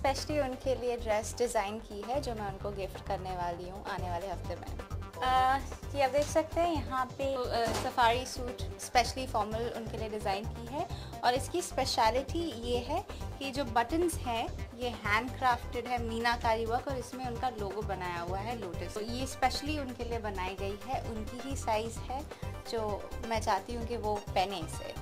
Specially उनके लिए dress design की है जो मैं उनको गिफ्ट करने वाली हूँ आने वाले हफ़्ते में। uh, ये आप देख सकते हैं यहाँ पे सफारी सूट स्पेशली फॉर्मल उनके लिए डिज़ाइन की है। और इसकी स्पेशलिटी ये है कि जो बटन्स हैं ये हैंड क्राफ्टेड है मीनाकारी वर्क और इसमें उनका लोगो बनाया हुआ है लोटस तो ये स्पेशली उनके लिए बनाई गई है उनकी ही साइज़ है जो मैं चाहती हूँ कि वो पहने इसे।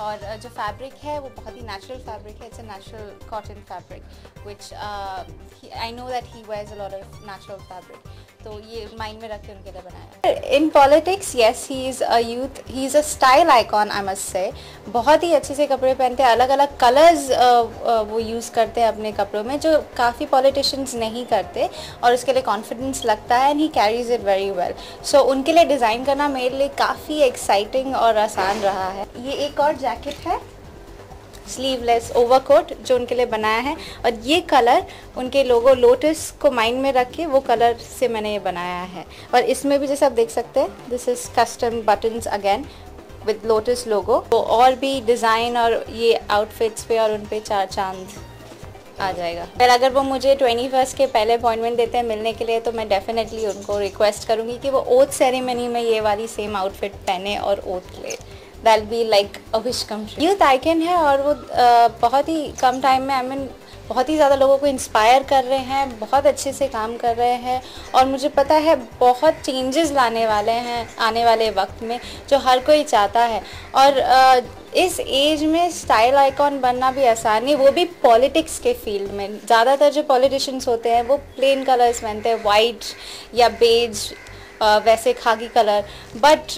और जो फैब्रिक है, वो बहुत ही नेचुरल फैब्रिक है it's a natural cotton fabric which I know that he wears a lot of natural fabric तो ये माइंड में रख के उनके लिए बनाया in politics yes he is a youth he is a style icon I must say बहुत ही अच्छे से कपड़े पहनते हैं अलग अलग कलर्स वो यूज़ करते हैं अपने कपड़ों में, जो काफ़ी पॉलिटिशियंस नहीं करते और उसके लिए कॉन्फिडेंस लगता है and he carries it very well so उनके लिए डिज़ाइन करना मेरे लिए काफ़ी एक्साइटिंग और आसान रहा है। ये एक और जैकेट है स्लीवलेस ओवरकोट जो उनके लिए बनाया है। और ये कलर उनके लोगो लोटस को माइंड में रख के वो कलर से मैंने ये बनाया है। और इसमें भी जैसे आप देख सकते हैं this is custom buttons again with lotus logo तो और भी डिज़ाइन और ये आउटफिट्स पे और उन पर चार चाँद आ जाएगा। फिर अगर वो मुझे ट्वेंटी फ़र्स्ट के पहले अपॉइंटमेंट देते हैं मिलने के लिए तो मैं डेफिनेटली उनको रिक्वेस्ट करूँगी कि वो ओथ सेरेमनी में ये वाली सेम आउटफिट पहने और ओथ ले। They'll be like a wish come youth icon है और वो बहुत ही कम टाइम में आई मीन बहुत ही ज़्यादा लोगों को इंस्पायर कर रहे हैं, बहुत अच्छे से काम कर रहे हैं और मुझे पता है बहुत चेंजेस लाने वाले हैं, आने वाले वक्त में, जो हर कोई चाहता है। और इस एज में स्टाइल आइकॉन बनना भी आसान नहीं, वो भी पॉलिटिक्स के फ़ील्ड में। ज़्यादातर जो पॉलिटिशियंस होते हैं, वो प्लेन कलर्स पहनते हैं वाइट या बेज वैसे khaki colour. But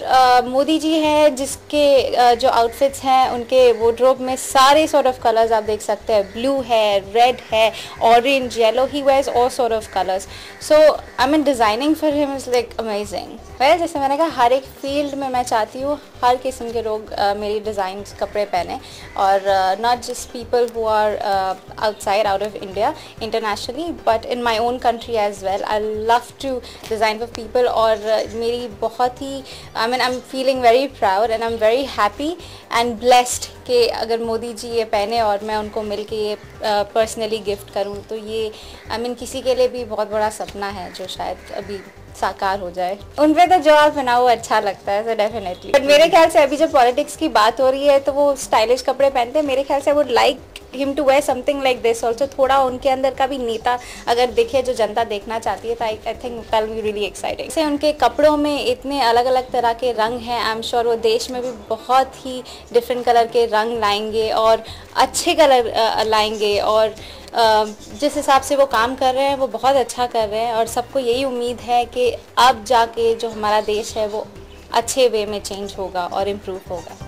Modi ji हैं जिसके जो आउटफिट्स हैं, उनके वोड्रोब में सारे सॉर्ट ऑफ़ कलर्स आप देख सकते हैं। ब्लू है रेड है orange yellow he wears all sort of colours so I mean designing for him is like amazing well जैसे मैंने कहा, हर एक फ़ील्ड में मैं चाहती हूँ हर किस्म के लोग मेरी डिज़ाइन कपड़े पहने। और not just people who are outside out of India internationally but in my own country as well I love to design for people और और मेरी बहुत ही I mean I am feeling very proud and I am very happy and blessed कि अगर मोदी जी ये पहने और मैं उनको मिल के ये पर्सनली गिफ्ट करूँ तो ये आई I मीन mean, किसी के लिए भी बहुत बड़ा सपना है जो शायद अभी साकार हो जाए। उन पर तो जो आप बनाओ अच्छा लगता है डेफिनेटली बट मेरे ख्याल से अभी जब पॉलिटिक्स की बात हो रही है तो वो स्टाइलिश कपड़े पहनते हैं मेरे ख्याल से वो like him to wear something like this also थोड़ा उनके अंदर का भी नेता अगर देखे जो जनता देखना चाहती है तो I I think they'll be really exciting से उनके कपड़ों में इतने अलग अलग तरह के रंग हैं आई एम श्योर वो देश में भी बहुत ही डिफरेंट कलर के रंग लाएँगे और अच्छे कलर लाएँगे और जिस हिसाब से वो काम कर रहे हैं, वो बहुत अच्छा कर रहे हैं और सबको यही उम्मीद है कि अब जाके जो हमारा देश है, वो अच्छे वे में चेंज होगा और इम्प्रूव होगा।